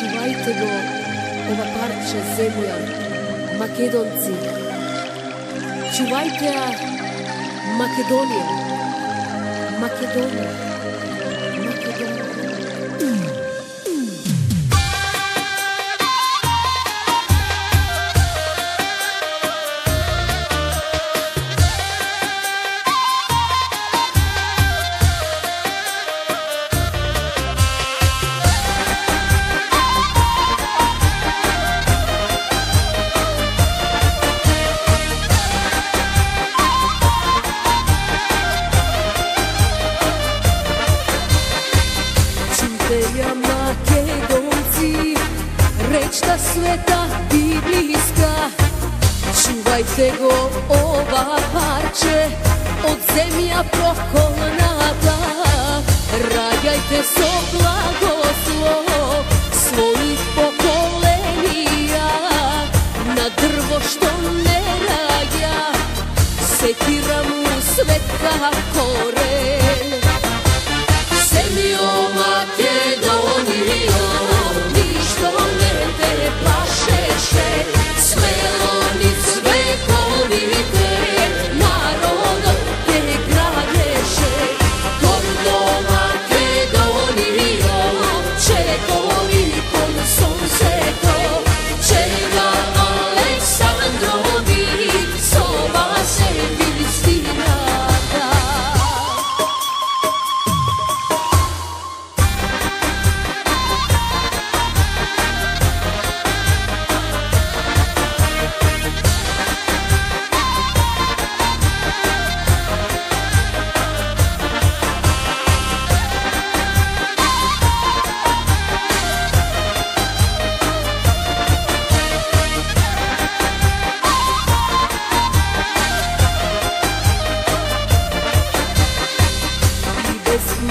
Чувајте го да ова парче земја, македонци. Чувајте ја Македонија. Македонија. Ти близка Чувајте го ова парче од земја проколната. Раѓајте со благослов својих поколенија на дрво што не раѓа. Секира му светка корен. Земјо македонија.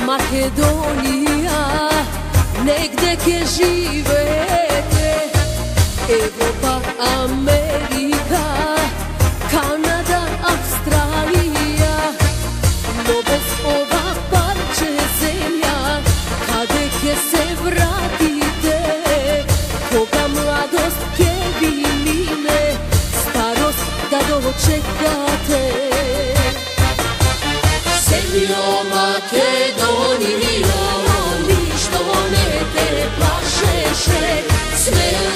Makedonija negde ke živete. Evropa, Amerika, Kanada, Australija. No bez ova parče zemlja kade ke se vratite? Koga mladost ke vi mine, starost da dočekate Srbijo, Makedoniji, što me te plašeše, sve